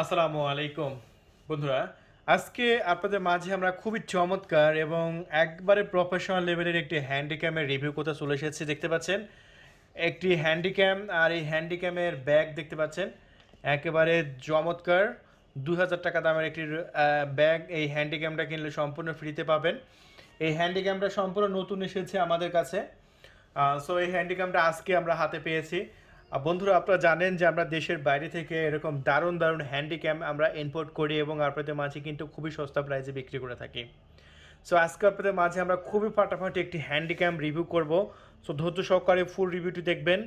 আসসালামু আলাইকুম। বন্ধুরা, আজকে আপনাদের মাঝে আমরা খুবই চমৎকার এবং একবারে প্রফেশনাল লেভেলের একটি হ্যান্ডিক্যামের রিভিউ করতে চলে এসেছি, দেখতে পাচ্ছেন? একটি হ্যান্ডিক্যাম আর এই হ্যান্ডিক্যামের ব্যাগ দেখতে পাচ্ছেন? একেবারে চমৎকার। দু হাজার টাকা দামের একটি ব্যাগ এই হ্যান্ডিক্যামটা কিনলে সম্পূর্ণ ফ্রিতে পাবেন। এই হ্যান্ডিক্যামটা সম্পূর্ণ নতুন এসেছে আমাদের কাছে। সো এই হ্যান্ডিক্যামটা আজকে আমরা হাতে পেয়েছি। বন্ধুরা, আপনারা জানেন যে আমরা দেশের বাইরে থেকে এরকম দারুণ দারুণ হ্যান্ডিক্যাম আমরা ইম্পোর্ট করি এবং আপনাদের মাঝে কিন্তু খুবই সস্তা প্রাইসে বিক্রি করে থাকি। সো আজকে আপনাদের মাঝে আমরা খুবই ফাটাফাটি একটি হ্যান্ডিক্যাম রিভিউ করব। সো ধৈর্য সহকারে ফুল রিভিউটি দেখবেন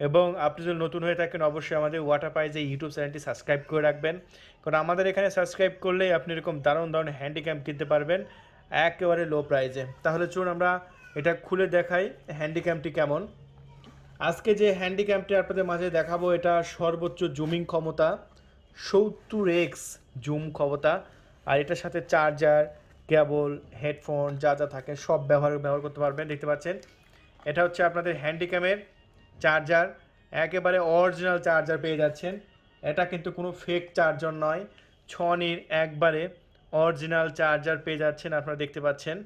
এবং আপনি যদি নতুন হয়ে থাকেন, অবশ্যই আমাদের ওয়াটার পাইজে ইউটিউব চ্যানেলটি সাবস্ক্রাইব করে রাখবেন। কারণ আমাদের এখানে সাবস্ক্রাইব করলেই আপনি এরকম দারুণ দারুণ হ্যান্ডিক্যাম কিনতে পারবেন একেবারে লো প্রাইজে তাহলে চলুন আমরা এটা খুলে দেখাই হ্যান্ডিক্যামটি কেমন। আজকে যে হ্যান্ডিক্যামটি আপনাদের মাঝে দেখাবো, এটা সর্বোচ্চ জুমিং ক্ষমতা, সত্তর এক্স জুম ক্ষমতা, আর এটার সাথে চার্জার, কেবল, হেডফোন যা যা থাকে সব ব্যবহার ব্যবহার করতে পারবেন, দেখতে পাচ্ছেন। এটা হচ্ছে আপনাদের হ্যান্ডিক্যামের চার্জার, একেবারে অরিজিনাল চার্জার পেয়ে যাচ্ছেন। এটা কিন্তু কোনো ফেক চার্জার নয়, ছনির একবারে অরিজিনাল চার্জার পেয়ে যাচ্ছেন, আপনারা দেখতে পাচ্ছেন।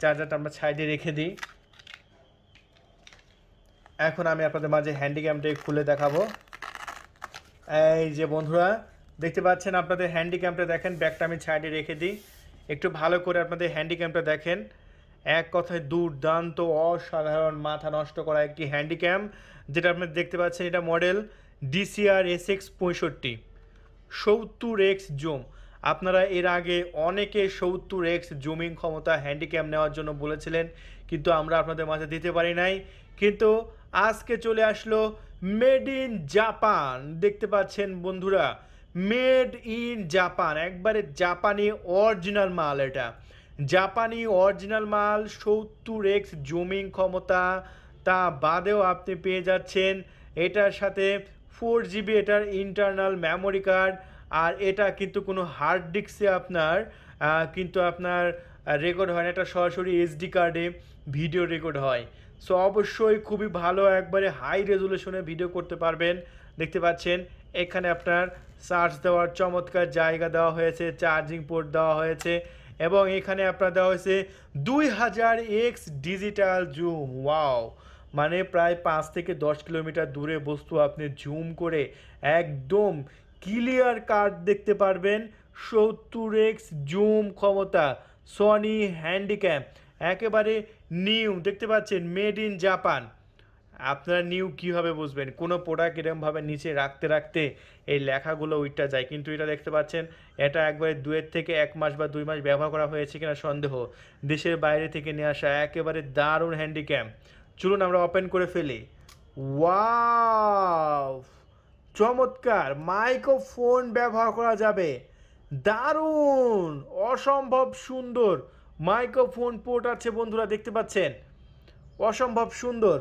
চার্জারটা আমরা সাইডে রেখে দিই। এখন আমি আপনাদের মাঝে হ্যান্ডিক্যামটি খুলে দেখাবো। এই যে বন্ধুরা, দেখতে পাচ্ছেন আপনাদের হ্যান্ডিক্যামটা দেখেন, ব্যাগটা আমি সাইডে রেখে দিই। একটু ভালো করে আপনাদের হ্যান্ডিক্যামটা দেখেন। এক কথায় দুর্দান্ত, অসাধারণ মাথা নষ্ট করা একটি হ্যান্ডিক্যাম যেটা আপনারা দেখতে পাচ্ছেন, এটা মডেল ডিসিআর এস এক্স পঁয়ষট্টি, সত্তর এক্স জুম আপনারা এর আগে অনেকে সত্তর এক্স জুমিং ক্ষমতা হ্যান্ডিক্যাম নেওয়ার জন্য বলেছিলেন, কিন্তু আমরা আপনাদের মাঝে দিতে পারি নাই। কিন্তু আজকে চলে আসলো মেড ইন জাপান দেখতে পাচ্ছেন বন্ধুরা মেড ইন জাপান একবারে জাপানি অরিজিনাল মাল এটা। জাপানি অরিজিনাল মাল, সত্তর এক্স জুমিং ক্ষমতা, তা বাদেও আপনি পেয়ে যাচ্ছেন এটার সাথে ফোর জিবি এটার ইন্টারনাল মেমোরি কার্ড আর এটা কিন্তু কোনো হার্ড ডিস্কে আপনার কিন্তু আপনার রেকর্ড হয় না, এটা সরাসরি এসডি কার্ডে ভিডিও রেকর্ড হয়। সো অবশ্যই খুবই ভালো একবারে হাই রেজুলেশনে ভিডিও করতে পারবেন। দেখতে পাচ্ছেন, এখানে আপনার চার্জ দেওয়ার চমৎকার জায়গা দেওয়া হয়েছে চার্জিং পোর্ট দেওয়া হয়েছে এবং এখানে আপনার দেওয়া হয়েছে দুই হাজার এক্স ডিজিটাল জুম ওয়াও মানে প্রায় পাঁচ থেকে দশ কিলোমিটার দূরে বস্তু আপনি জুম করে একদম ক্লিয়ার কার্ড দেখতে পারবেন। সত্তর এক্স জুম ক্ষমতা সনি হ্যান্ডিক্যাম একেবারে নিউ, দেখতে পাচ্ছেন মেড ইন জাপান আপনারা নিউ কীভাবে বুঝবেন? কোনো প্রোডাক্ট এরকমভাবে নিচে রাখতে রাখতে এই লেখাগুলো উইটটা যায়। কিন্তু এটা দেখতে পাচ্ছেন, এটা একবারে দুয়ের থেকে এক মাস বা দুই মাস ব্যবহার করা হয়েছে কিনা সন্দেহ। দেশের বাইরে থেকে নিয়ে আসা একেবারে দারুণ হ্যান্ডিক্যাম চলুন আমরা ওপেন করে ফেলি। ওয়াও চমৎকার! মাইক্রোফোন ব্যবহার করা যাবে। দারুণ! অসম্ভব সুন্দর! মাইক্রোফোন পোর্ট আছে বন্ধুরা, দেখতে পাচ্ছেন? অসম্ভব সুন্দর।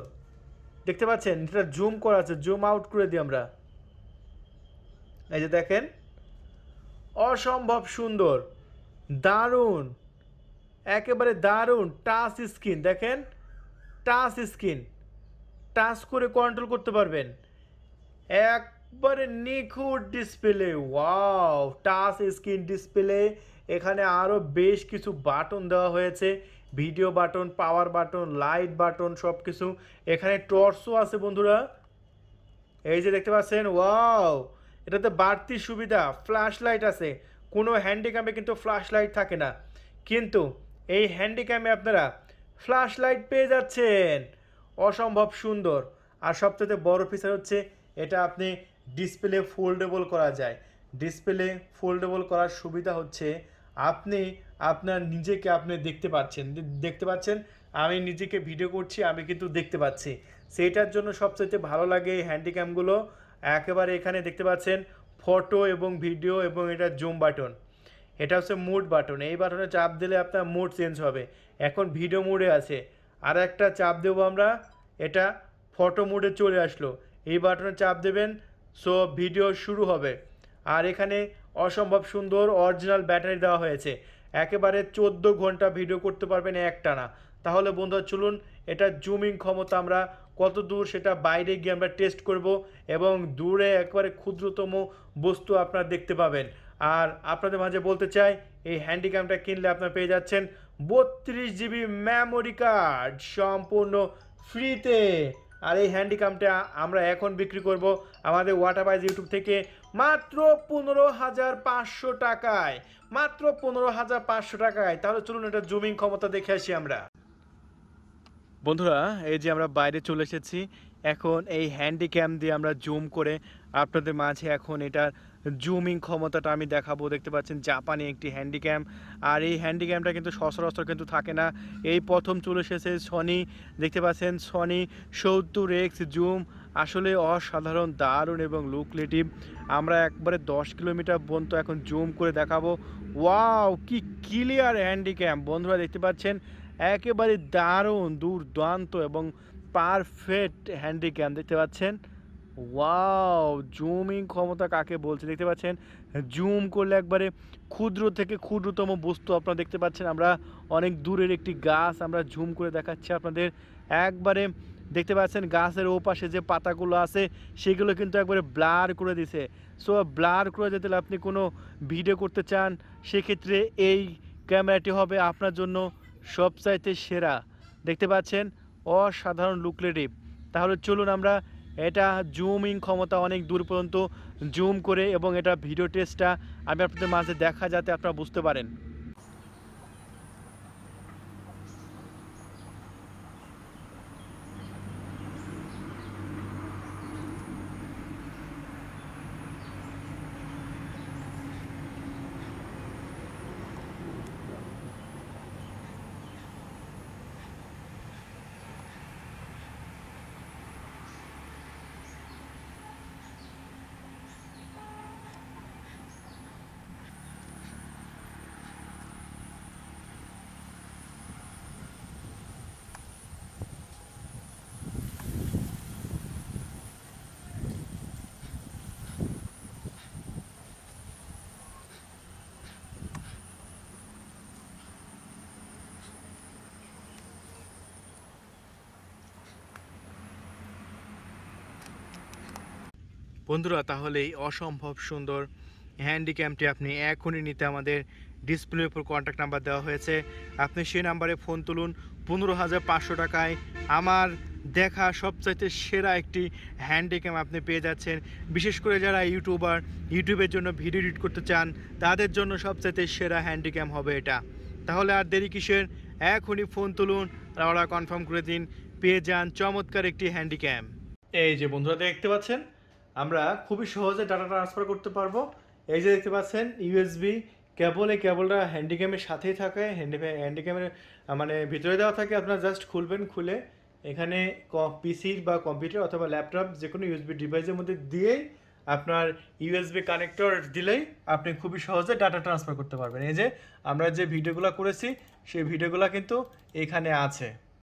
দেখতে পাচ্ছেন? এটা জুম করা আছে, জুম আউট করে দিই আমরা। এই যে দেখেন, অসম্ভব সুন্দর, দারুণ, একেবারে দারুণ টাচ স্ক্রিন দেখেন? টাচ স্ক্রিন টাচ করে কন্ট্রোল করতে পারবেন। একবারে নিখুঁত display wow touch screen display এখানে আরও বেশ কিছু বাটন দেওয়া হয়েছে। Video button, power button, light button সব কিছু এখানে টর্চও আছে বন্ধুরা। এই যে দেখতে পাচ্ছেন, ওয়াও! এটাতে বাড়তি সুবিধা ফ্ল্যাশ লাইট আছে। কোনো হ্যান্ডিক্যামে কিন্তু ফ্ল্যাশ লাইট থাকে না। কিন্তু এই হ্যান্ডিক্যামে আপনারা ফ্ল্যাশ লাইট পেয়ে যাচ্ছেন। অসম্ভব সুন্দর। আর সবথেকে বড় ফিচার হচ্ছে, এটা আপনি ডিসপ্লে ফোল্ডেবল করা যায়। ডিসপ্লে ফোল্ডেবল করার সুবিধা হচ্ছে আপনি আপনার নিজেকে আপনি দেখতে পাচ্ছেন। দেখতে পাচ্ছেন, আমি নিজেকে ভিডিও করছি, আমি কিন্তু দেখতে পাচ্ছি। সেইটার জন্য সবচেয়ে ভালো লাগে এই হ্যান্ডিক্যামগুলো একেবারে এখানে দেখতে পাচ্ছেন ফটো এবং ভিডিও এবং এটা জুম বাটন এটা হচ্ছে মুড বাটন এই বাটনে চাপ দিলে আপনার মুড চেঞ্জ হবে। এখন ভিডিও মুডে আছে। আর একটা চাপ দেবো আমরা, এটা ফটো মুডে চলে আসলো। এই বাটনে চাপ দেবেন সো ভিডিও শুরু হবে। আর এখানে অসম্ভব সুন্দর অরিজিনাল ব্যাটারি দেওয়া হয়েছে। একেবারে চোদ্দ ঘণ্টা ভিডিও করতে পারবেন একটানা। তাহলে বন্ধুরা চলুন, এটা জুমিং ক্ষমতা আমরা কত দূর সেটা বাইরে গিয়ে আমরা টেস্ট করব এবং দূরে একবারে ক্ষুদ্রতম বস্তু আপনারা দেখতে পাবেন। আর আপনাদের মাঝে বলতে চাই, এই হ্যান্ডিক্যামটা কিনলে আপনারা পেয়ে যাচ্ছেন বত্রিশ জিবি মেমোরি কার্ড সম্পূর্ণ ফ্রিতে আর এই হ্যান্ডিক্যামটা আমরা এখন বিক্রি করব আমাদের ওয়াটারবাইজ ইউটিউব থেকে মাত্র পনেরো হাজার পাঁচশো টাকায়। মাত্র পনেরো হাজার পাঁচশো টাকায়। তাহলে চলুন এটা জুমিং ক্ষমতা দেখে আসি আমরা। বন্ধুরা, এই যে আমরা বাইরে চলে এসেছি, এখন এই হ্যান্ডিক্যাম দিয়ে আমরা জুম করে আপনাদের মাঝে এখন এটার জুমিং ক্ষমতাটা আমি দেখাবো। দেখতে পাচ্ছেন জাপানি একটি হ্যান্ডিক্যাম। আর এই হ্যান্ডিক্যামটা কিন্তু সচরাচর কিন্তু থাকে না। এই প্রথম চলে এসেছে সনি। দেখতে পাচ্ছেন সনি সত্তর এক্স জুম। আসলে অসাধারণ, দারুণ এবং লুকলেটিভ আমরা একবারে দশ কিলোমিটার পর্যন্ত এখন জুম করে দেখাবো। ওয়াও, কি ক্লিয়ার হ্যান্ডিক্যাম। বন্ধুরা, দেখতে পাচ্ছেন? একেবারে দারুণ, দুর্দান্ত এবং পারফেক্ট হ্যান্ডিক্যাম। দেখতে পাচ্ছেন? ওয়াও, জুমিং ক্ষমতা কাকে বলছে? দেখতে পাচ্ছেন, জুম করলে একবারে ক্ষুদ্র থেকে ক্ষুদ্রতম বস্তু আপনারা দেখতে পাচ্ছেন। আমরা অনেক দূরের একটি গাছ আমরা জুম করে দেখাচ্ছি আপনাদের। একবারে দেখতে পাচ্ছেন, গাছের ওপাশে যে পাতাগুলো আছে, সেগুলো কিন্তু একবারে ব্লার করে দিছে। সো, ব্লার করে যেতে আপনি কোনো ভিডিও করতে চান, সেক্ষেত্রে এই ক্যামেরাটি হবে আপনার জন্য সবচাইতে সেরা। দেখতে পাচ্ছেন, অসাধারণ লুকলেটিভ তাহলে চলুন আমরা এটা জুমিং ক্ষমতা অনেক দূর পর্যন্ত জুম করে এবং এটা ভিডিও টেস্টটা আমি আপনাদের মাঝে দেখা যাতে আপনারা বুঝতে পারেন। বন্ধুরা, তাহলে এই অসম্ভব সুন্দর হ্যান্ডিক্যামটি আপনি এখনই নিতে আমাদের ডিসপ্লের উপর কন্ট্যাক্ট নাম্বার দেওয়া হয়েছে। আপনি সেই নাম্বারে ফোন তুলুন, পনেরো হাজার পাঁচশো টাকায় আমার দেখা সবচাইতে সেরা একটি হ্যান্ডিক্যাম আপনি পেয়ে যাচ্ছেন। বিশেষ করে যারা ইউটিউবার, ইউটিউবের জন্য ভিডিও এডিট করতে চান, তাদের জন্য সবচাইতে সেরা হ্যান্ডিক্যাম হবে এটা। তাহলে আর দেরি কিসের? এখনই ফোন তুলুন আর ওরা কনফার্ম করে দিন, পেয়ে যান চমৎকার একটি হ্যান্ডিক্যাম এই যে বন্ধুরা, দেখতে পাচ্ছেন? আমরা খুবই সহজে ডাটা ট্রান্সফার করতে পারব। এই যে দেখতে পাচ্ছেন ইউএসবি কেবল এই কেবলটা হ্যান্ডিক্যামের সাথেই থাকে। হ্যান্ডিক্যামের মানে ভিতরে দেওয়া থাকে। আপনারা জাস্ট খুলবেন, খুলে এখানে পিসির বা কম্পিউটার অথবা ল্যাপটপ যে কোনো ইউএসবি ডিভাইসের মধ্যে দিয়েই আপনার ইউএসবি কানেক্টর দিলেই আপনি খুবই সহজে ডাটা ট্রান্সফার করতে পারবেন। এই যে আমরা যে ভিডিওগুলো করেছি, সেই ভিডিওগুলো কিন্তু এখানে আছে।